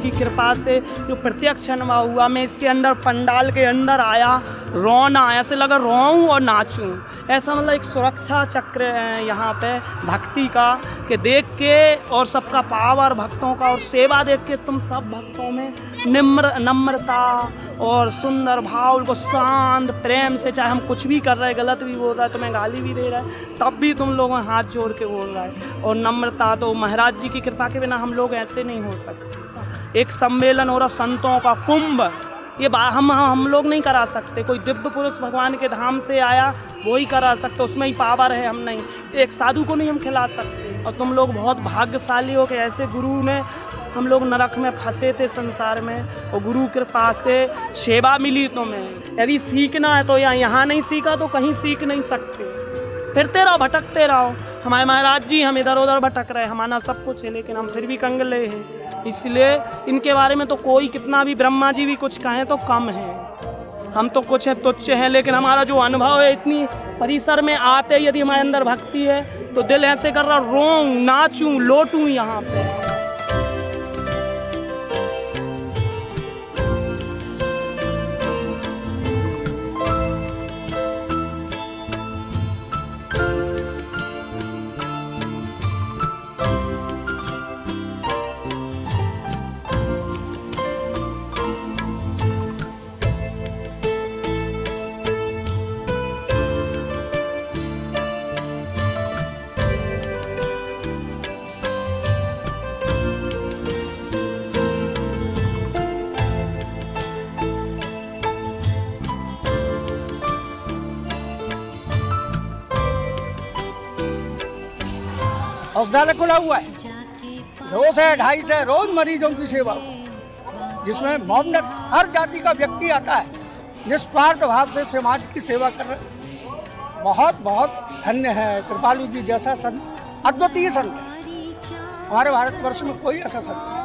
उनकी कृपा से जो प्रत्यक्ष अनुभव हुआ, मैं इसके अंदर पंडाल के अंदर आया, रोना ऐसे लगा रोऊं और नाचूं। ऐसा मतलब एक सुरक्षा चक्र है यहाँ पे भक्ति का, कि देख के और सबका पावर भक्तों का और सेवा देख के तुम सब भक्तों में निम्र, नम्रता और सुंदर भाव उनको शांत प्रेम से, चाहे हम कुछ भी कर रहे हैं, गलत भी बोल रहा है, तुम्हें गाली भी दे रहा है, तब भी तुम लोग हाथ जोड़ के बोल रहा है। और नम्रता तो महाराज जी की कृपा के बिना हम लोग ऐसे नहीं हो सकते। एक सम्मेलन हो रहा संतों का कुंभ। ये हम हम लोग नहीं करा सकते। कोई दिव्य पुरुष भगवान के धाम से आया वो ही करा सकते। उसमें ही पावर है हम नहीं। एक साधु को नहीं हम खिला सकते। और तुम लोग बहुत भाग्यशाली हो कि ऐसे गुरु ने हम लोग नरक में फंसे थे संसार में। और गुरु कृपा से सेवा मिली तुम्हें। यदि सीखना है तो या यहाँ नहीं सीखा तो कहीं सीख नहीं सकते। फिरते रहो, भटकते रहो। हमारे महाराज जी, हम इधर उधर भटक रहे हैं, हमारा सब कुछ है, लेकिन हम फिर भी कंगले हैं। इसलिए इनके बारे में तो कोई कितना भी ब्रह्मा जी भी कुछ कहें तो कम है। हम तो कुछ हैं, तुच्छ हैं, लेकिन हमारा जो अनुभव है, इतनी परिसर में आते यदि हमारे अंदर भक्ति है तो दिल ऐसे कर रहा, रोऊं, नाचूं, लोटूं यहाँ पे। अस्पताल खुला हुआ है। दो से ढाई से रोज मरीजों की सेवा जिसमें मोहम्मद हर जाति का व्यक्ति आता है, निस्वार्थ भाव से समाज की सेवा कर रहे। बहुत बहुत धन्य है कृपालू जी जैसा संत, अद्वितीय संत है। हमारे भारतवर्ष में कोई ऐसा संत नहीं।